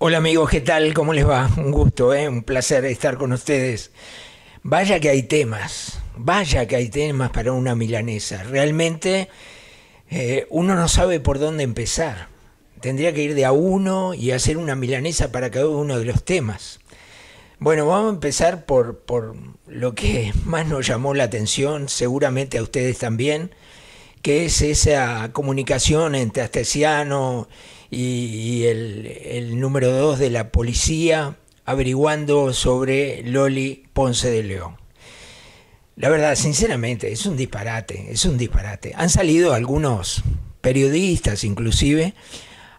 Hola amigos, ¿qué tal? ¿Cómo les va? Un gusto, ¿eh? un placer estar con ustedes. Vaya que hay temas, vaya que hay temas para una milanesa. Realmente eh, uno no sabe por dónde empezar. Tendría que ir de a uno y hacer una milanesa para cada uno de los temas. Bueno, vamos a empezar por, por lo que más nos llamó la atención, seguramente a ustedes también, que es esa comunicación entre Astesiano y, el, número dos de la policía averiguando sobre Loli Ponce de León. La verdad, sinceramente, es un disparate, es un disparate. Han salido algunos periodistas inclusive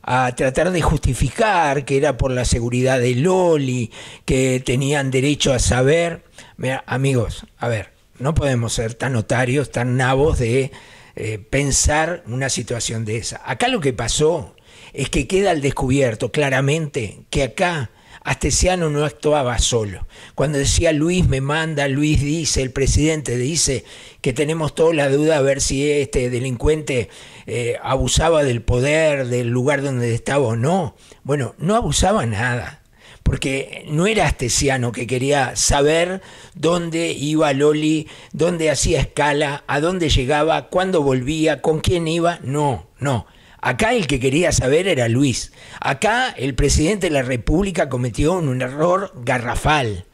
a tratar de justificar que era por la seguridad de Loli, que tenían derecho a saber. Mira, amigos, a ver, no podemos ser tan notarios, tan nabos de eh, pensar una situación de esa. Acá lo que pasó es que queda al descubierto claramente que acá Astesiano no actuaba solo. Cuando decía Luis me manda, Luis dice, el presidente dice que tenemos toda la duda a ver si este delincuente eh, abusaba del poder, del lugar donde estaba o no. Bueno, no abusaba nada, porque no era Astesiano que quería saber dónde iba Loli, dónde hacía escala, a dónde llegaba, cuándo volvía, con quién iba. No, no. Acá el que quería saber era Luis. Acá el presidente de la República cometió un error garrafal,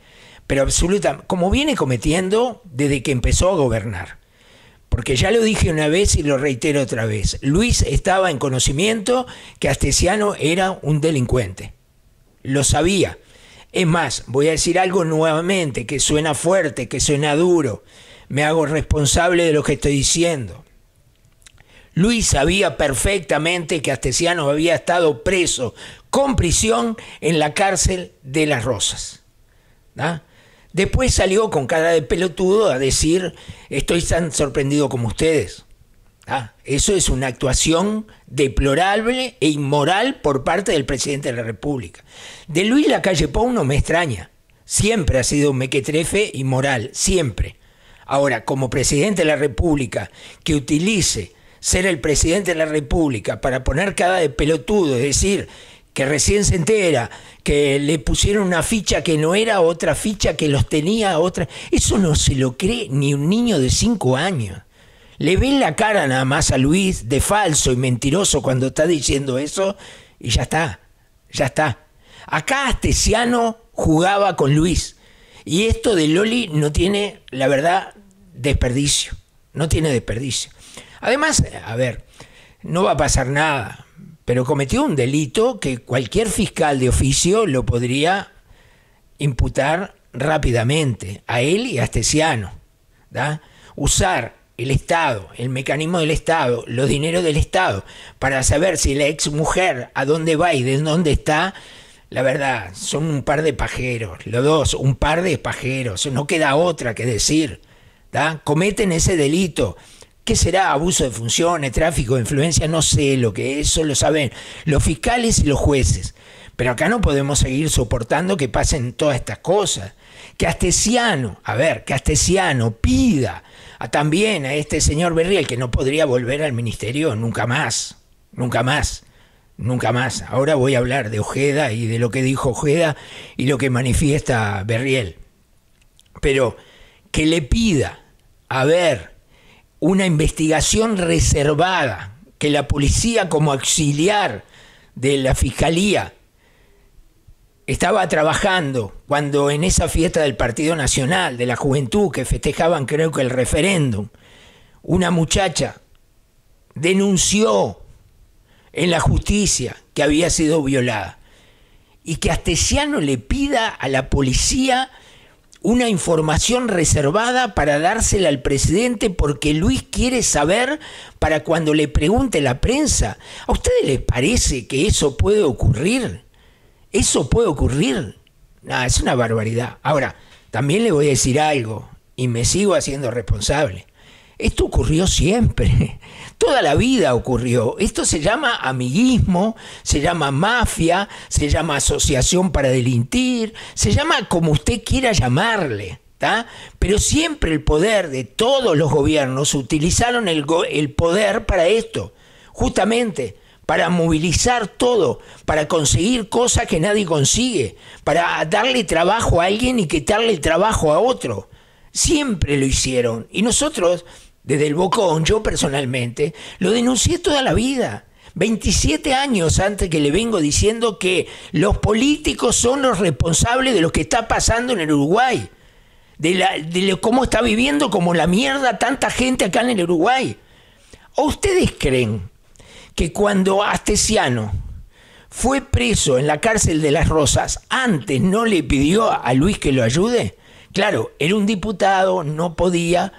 pero absoluta, como viene cometiendo desde que empezó a gobernar. Porque ya lo dije una vez y lo reitero otra vez. Luis estaba en conocimiento que Astesiano era un delincuente. Lo sabía. Es más, voy a decir algo nuevamente que suena fuerte, que suena duro. Me hago responsable de lo que estoy diciendo. Luis sabía perfectamente que Astesiano había estado preso con prisión en la cárcel de Las Rosas. Después salió con cara de pelotudo a decir, estoy tan sorprendido como ustedes. Eso es una actuación deplorable e inmoral por parte del presidente de la República. De Luis Lacalle Pou no me extraña. Siempre ha sido un mequetrefe inmoral, siempre. Ahora, como presidente de la República, que utilice ser el presidente de la República para poner cada de pelotudo, es decir, que recién se entera, que le pusieron una ficha que no era otra ficha que los tenía otra, eso no se lo cree ni un niño de cinco años. Le ven la cara nada más a Luis de falso y mentiroso cuando está diciendo eso y ya está, ya está. Acá Astesiano jugaba con Luis y esto de Loli no tiene, la verdad, desperdicio, no tiene desperdicio. Además, a ver, no va a pasar nada, pero cometió un delito que cualquier fiscal de oficio lo podría imputar rápidamente, a él y a Astesiano. Usar el Estado, el mecanismo del Estado, los dineros del Estado, para saber si la ex mujer a dónde va y de dónde está, la verdad, son un par de pajeros, los dos, un par de pajeros, no queda otra que decir. Cometen ese delito ¿Qué será? Abuso de funciones, tráfico de influencia, no sé lo que es, eso lo saben los fiscales y los jueces. Pero acá no podemos seguir soportando que pasen todas estas cosas. Que Astesiano, a ver, que Astesiano pida a, también a este señor Berriel que no podría volver al ministerio nunca más, nunca más, nunca más. Ahora voy a hablar de Ojeda y de lo que dijo Ojeda y lo que manifiesta Berriel. Pero que le pida, a ver, una investigación reservada que la policía como auxiliar de la fiscalía estaba trabajando cuando en esa fiesta del Partido Nacional, de la Juventud, que festejaban creo que el referéndum, una muchacha denunció en la justicia que había sido violada y que Astesiano le pida a la policía una información reservada para dársela al presidente porque Luis quiere saber para cuando le pregunte la prensa. ¿A ustedes les parece que eso puede ocurrir? ¿Eso puede ocurrir? No, es una barbaridad. Ahora, también le voy a decir algo y me sigo haciendo responsable. Esto ocurrió siempre, toda la vida ocurrió. Esto se llama amiguismo, se llama mafia, se llama asociación para delinquir, se llama como usted quiera llamarle. Pero siempre el poder de todos los gobiernos utilizaron el, el poder para esto, justamente para movilizar todo, para conseguir cosas que nadie consigue, para darle trabajo a alguien y quitarle trabajo a otro. Siempre lo hicieron. Y nosotros, desde el Bocón, yo personalmente, lo denuncié toda la vida. 27 años antes que le vengo diciendo que los políticos son los responsables de lo que está pasando en el Uruguay. De, cómo está viviendo como la mierda tanta gente acá en el Uruguay. ¿O ustedes creen que cuando Astesiano fue preso en la cárcel de las Rosas, antes no le pidió a Luis que lo ayude? Claro, era un diputado, no podía.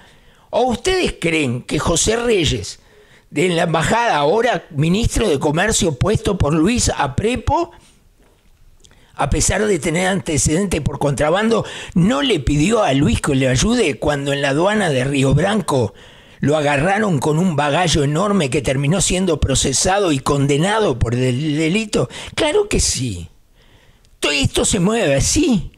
¿O ustedes creen que José Reyes, de la embajada, ahora ministro de Comercio puesto por Luis Aprepo, a pesar de tener antecedentes por contrabando, no le pidió a Luis que le ayude cuando en la aduana de Río Branco lo agarraron con un bagallo enorme que terminó siendo procesado y condenado por el delito? Claro que sí. Todo esto se mueve así.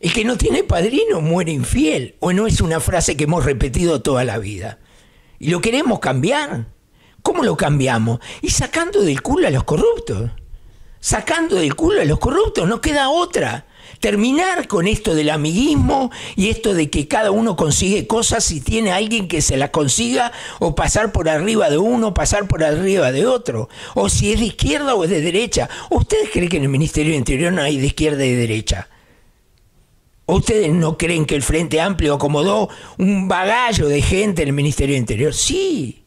El que no tiene padrino muere infiel. O no es una frase que hemos repetido toda la vida. Y lo queremos cambiar. ¿Cómo lo cambiamos? Y sacando del culo a los corruptos. Sacando del culo a los corruptos. No queda otra terminar con esto del amiguismo y esto de que cada uno consigue cosas si tiene alguien que se las consiga o pasar por arriba de uno, pasar por arriba de otro, o si es de izquierda o es de derecha. ¿Ustedes creen que en el Ministerio de Interior no hay de izquierda y de derecha? ¿O ustedes no creen que el Frente Amplio acomodó un bagallo de gente en el Ministerio de Interior? Sí.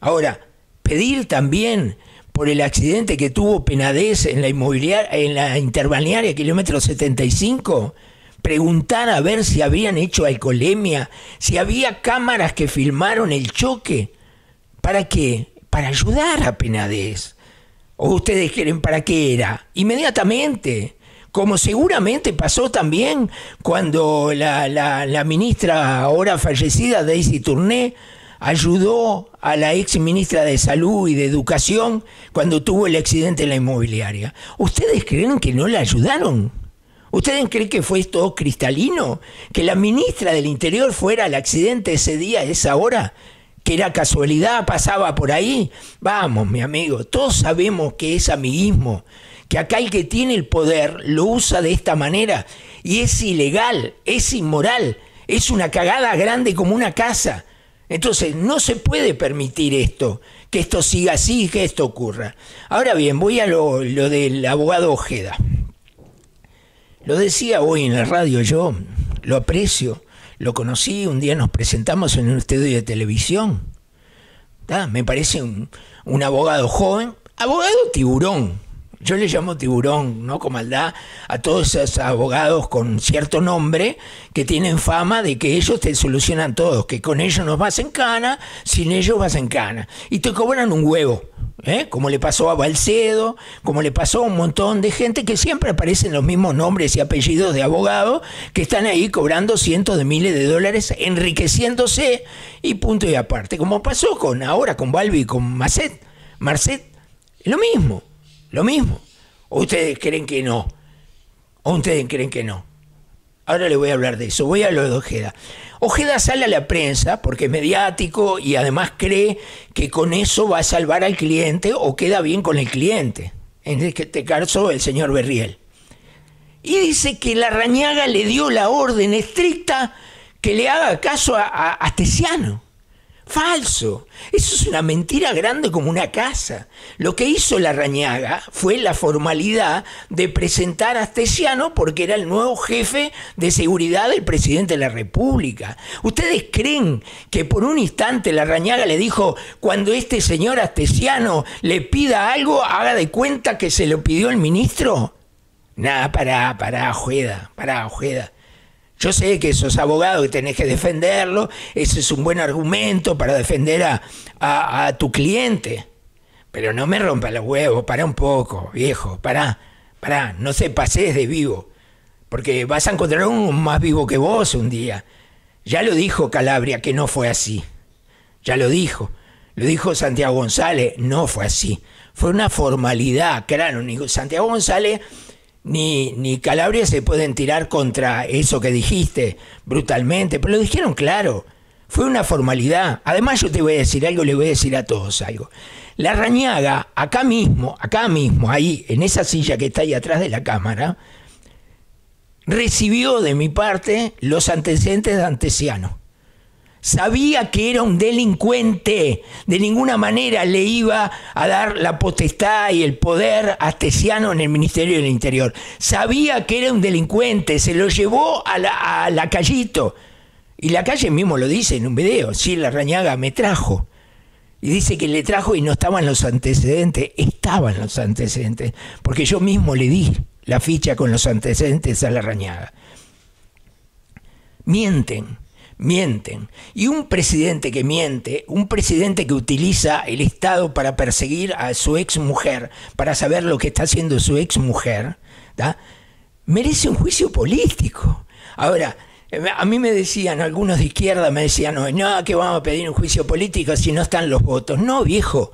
Ahora, pedir también por el accidente que tuvo Penades en la inmobiliaria, interbalnearia kilómetro 75, preguntar a ver si habían hecho alcoholemia, si había cámaras que filmaron el choque. ¿Para qué? Para ayudar a Penades. ¿O ustedes quieren para qué era? Inmediatamente. Como seguramente pasó también cuando la, la, ministra ahora fallecida, Daisy Tourné, ayudó a la ex ministra de Salud y de Educación cuando tuvo el accidente en la inmobiliaria. ¿Ustedes creen que no la ayudaron? ¿Ustedes creen que fue todo cristalino? ¿Que la ministra del Interior fuera al accidente ese día, esa hora? ¿Que era casualidad? ¿Pasaba por ahí? Vamos, mi amigo, todos sabemos que es amiguismo, que acá el que tiene el poder lo usa de esta manera y es ilegal, es inmoral, es una cagada grande como una casa. Entonces, no se puede permitir esto, que esto siga así que esto ocurra. Ahora bien, voy a lo, del abogado Ojeda. Lo decía hoy en la radio, yo lo aprecio, lo conocí, un día nos presentamos en un estudio de televisión. Me parece un, un abogado joven, abogado tiburón, yo le llamo tiburón, ¿no? Con maldad a todos esos abogados con cierto nombre que tienen fama de que ellos te solucionan todo, que con ellos no vas en cana, sin ellos vas en cana. Y te cobran un huevo, ¿eh? como le pasó a Balcedo, como le pasó a un montón de gente que siempre aparecen los mismos nombres y apellidos de abogados que están ahí cobrando cientos de miles de dólares, enriqueciéndose y punto y aparte. Como pasó con ahora con Balbi y con Marcet, Marcet, lo mismo. Lo mismo. ¿O ustedes creen que no? ¿O ustedes creen que no? Ahora le voy a hablar de eso. Voy a lo de Ojeda. Ojeda sale a la prensa porque es mediático y además cree que con eso va a salvar al cliente o queda bien con el cliente. En este caso, el señor Berriel. Y dice que la rañaga le dio la orden estricta que le haga caso a, a. Falso. Eso es una mentira grande como una casa. Lo que hizo la Rañaga fue la formalidad de presentar a Astesiano porque era el nuevo jefe de seguridad del presidente de la República. ¿Ustedes creen que por un instante la Rañaga le dijo, cuando este señor Astesiano le pida algo, haga de cuenta que se lo pidió el ministro? Nada, para, para, Ojeda, para, Ojeda. Yo sé que esos abogados que tenés que defenderlo, ese es un buen argumento para defender a, tu cliente. Pero no me rompa los huevos, para un poco, viejo, para, para, no se pases de vivo. Porque vas a encontrar uno más vivo que vos un día. Ya lo dijo Calabria que no fue así. Ya lo dijo. Lo dijo Santiago González, no fue así. Fue una formalidad, claro. Santiago González ni, ni Calabria se pueden tirar contra eso que dijiste brutalmente, pero lo dijeron claro. Fue una formalidad. Además yo te voy a decir algo, le voy a decir a todos algo. La Rañaga, acá mismo, acá mismo, ahí, en esa silla que está ahí atrás de la cámara, recibió de mi parte los antecedentes de Antesiano. Sabía que era un delincuente. De ninguna manera le iba a dar la potestad y el poder a Antesiano en el Ministerio del Interior. Sabía que era un delincuente. Se lo llevó a la, a la callito. Y la calle mismo lo dice en un video. Sí, la rañaga me trajo. Y dice que le trajo y no estaban los antecedentes. Estaban los antecedentes. Porque yo mismo le di la ficha con los antecedentes a la rañaga. Mienten, mienten. Y un presidente que miente, un presidente que utiliza el Estado para perseguir a su ex mujer, para saber lo que está haciendo su ex mujer, merece un juicio político. Ahora, a mí me decían, algunos de izquierda me decían, no, no, que vamos a pedir un juicio político si no están los votos. No, viejo,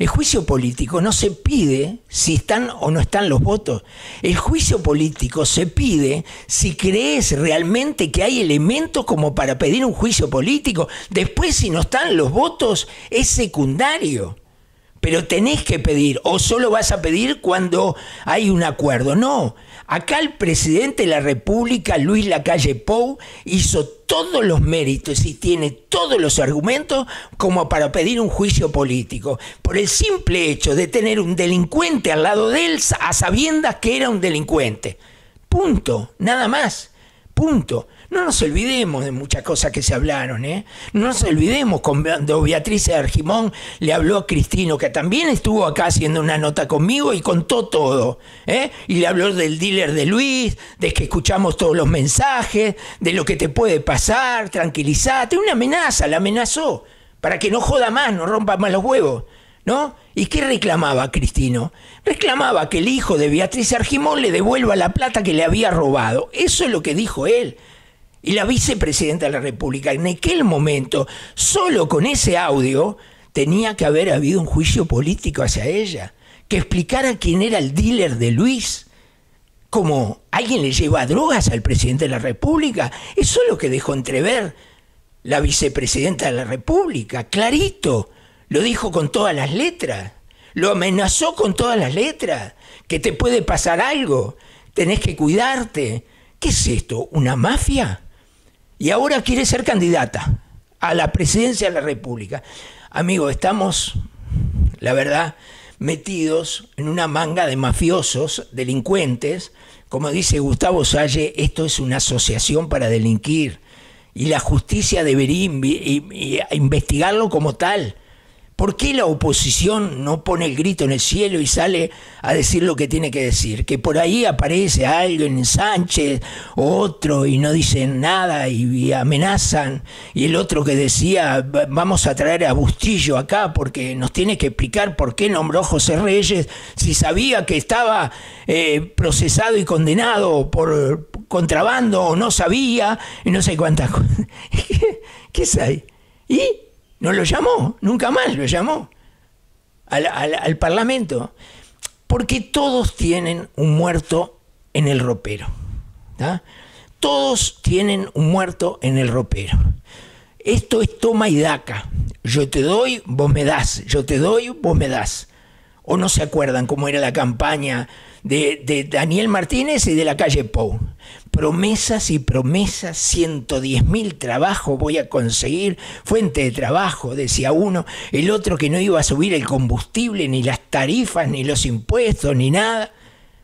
el juicio político no se pide si están o no están los votos. El juicio político se pide si crees realmente que hay elementos como para pedir un juicio político. Después, si no están los votos, es secundario. Pero tenés que pedir, o solo vas a pedir cuando hay un acuerdo. No, Acá el presidente de la República, Luis Lacalle Pou, hizo todos los méritos y tiene todos los argumentos como para pedir un juicio político, por el simple hecho de tener un delincuente al lado de él a sabiendas que era un delincuente. Punto, nada más. Punto. No nos olvidemos de muchas cosas que se hablaron, ¿eh? No nos olvidemos cuando Beatriz Argimón le habló a Cristino, que también estuvo acá haciendo una nota conmigo y contó todo, ¿eh? Y le habló del dealer de Luis, de que escuchamos todos los mensajes, de lo que te puede pasar, tranquilízate, una amenaza, la amenazó, para que no joda más, no rompa más los huevos. ¿No? ¿Y qué reclamaba Cristino? Reclamaba que el hijo de Beatriz Argimón le devuelva la plata que le había robado. Eso es lo que dijo él. Y la vicepresidenta de la República, en aquel momento, solo con ese audio, tenía que haber habido un juicio político hacia ella, que explicara quién era el dealer de Luis. Como alguien le lleva drogas al presidente de la República. Eso es lo que dejó entrever la vicepresidenta de la República, clarito. Lo dijo con todas las letras. Lo amenazó con todas las letras. Que te puede pasar algo. Tenés que cuidarte. ¿Qué es esto? ¿Una mafia? Y ahora quiere ser candidata a la presidencia de la República. Amigo, estamos, la verdad, metidos en una manga de mafiosos, delincuentes. Como dice Gustavo Salle, esto es una asociación para delinquir y la justicia debería investigarlo como tal. ¿Por qué la oposición no pone el grito en el cielo y sale a decir lo que tiene que decir? Que por ahí aparece alguien, Sánchez o otro, y no dicen nada y, amenazan. Y el otro que decía, vamos a traer a Bustillo acá porque nos tiene que explicar por qué nombró José Reyes si sabía que estaba eh, procesado y condenado por contrabando o no sabía, y no sé cuántas cosas. ¿Qué es ahí? ¿Y? No lo llamó, nunca más lo llamó al, Parlamento. Porque todos tienen un muerto en el ropero. Todos tienen un muerto en el ropero. Esto es toma y daca. Yo te doy, vos me das. Yo te doy, vos me das. ¿O no se acuerdan cómo era la campaña de, Daniel Martínez y de la calle Pou. Promesas y promesas, 110 mil trabajos voy a conseguir, fuente de trabajo, decía uno, el otro que no iba a subir el combustible, ni las tarifas, ni los impuestos, ni nada.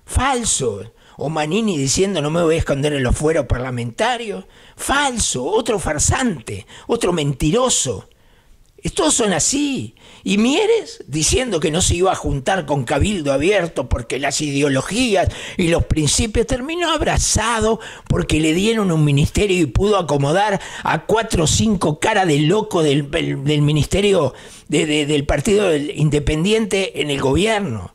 Falso. O Manini diciendo no me voy a esconder en los fueros parlamentarios. Falso, otro farsante, otro mentiroso. Todos son así. Y Mieres diciendo que no se iba a juntar con Cabildo Abierto porque las ideologías y los principios terminó abrazado porque le dieron un ministerio y pudo acomodar a cuatro o cinco cara de loco del, ministerio del Partido Independiente en el gobierno.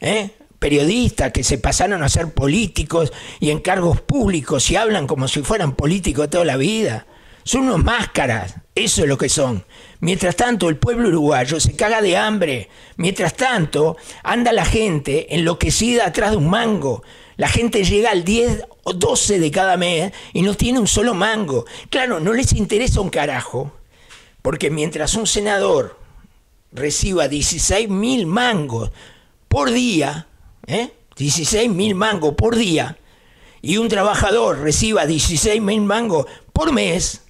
¿eh? periodistas que se pasaron a ser políticos y en cargos públicos y hablan como si fueran políticos toda la vida. Son unos máscaras, eso es lo que son. Mientras tanto, el pueblo uruguayo se caga de hambre. Mientras tanto, anda la gente enloquecida atrás de un mango. La gente llega al 10 o 12 de cada mes y no tiene un solo mango. Claro, no les interesa un carajo, porque mientras un senador reciba 16 mil mangos por día, ¿eh? 16 mil mangos por día, y un trabajador reciba 16 mil mangos por mes,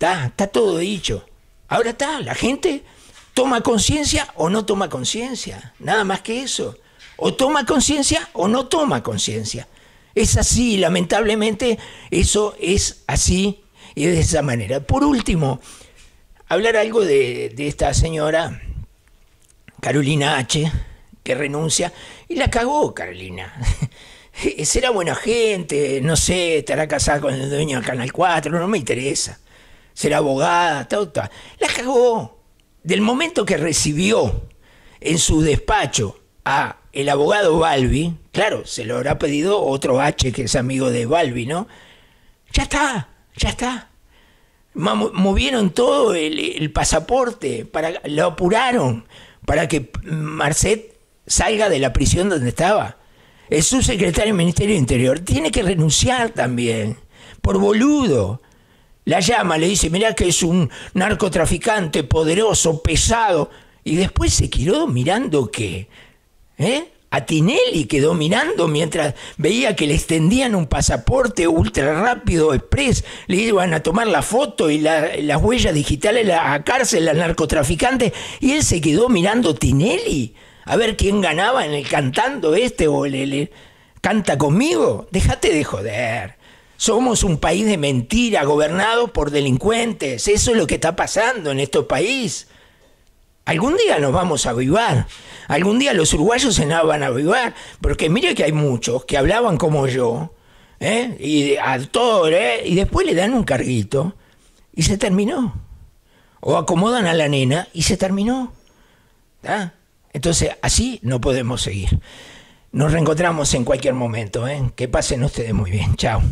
está, está todo dicho. Ahora está, la gente toma conciencia o no toma conciencia, nada más que eso. O toma conciencia o no toma conciencia. Es así, lamentablemente, eso es así y de esa manera. Por último, hablar algo de, de esta señora, Carolina H., que renuncia, y la cagó Carolina. Será buena gente, no sé, estará casada con el dueño del Canal 4, no me interesa. Será abogada, tal, tal. La cagó. Del momento que recibió en su despacho a el abogado Balbi, claro, se lo habrá pedido otro H que es amigo de Balbi, ¿no? Ya está, ya está. Movieron todo el, pasaporte, para, lo apuraron para que Marcet salga de la prisión donde estaba. Es su secretario del Ministerio del Interior. Tiene que renunciar también, por boludo. La llama, le dice, mirá que es un narcotraficante poderoso, pesado. Y después se quedó mirando qué ¿Eh? A Tinelli quedó mirando mientras veía que le extendían un pasaporte ultra rápido express, le iban a tomar la foto y las huellas digitales a cárcel al narcotraficante, y él se quedó mirando Tinelli a ver quién ganaba en el cantando este o el, canta conmigo. Déjate de joder. Somos un país de mentira gobernado por delincuentes. Eso es lo que está pasando en este país. Algún día nos vamos a avivar. Algún día los uruguayos se van a avivar. Porque mire que hay muchos que hablaban como yo, ¿eh? y actor, ¿eh? y después le dan un carguito y se terminó. O acomodan a la nena y se terminó. Entonces, así no podemos seguir. Nos reencontramos en cualquier momento. ¿eh? Que pasen ustedes muy bien. Chao.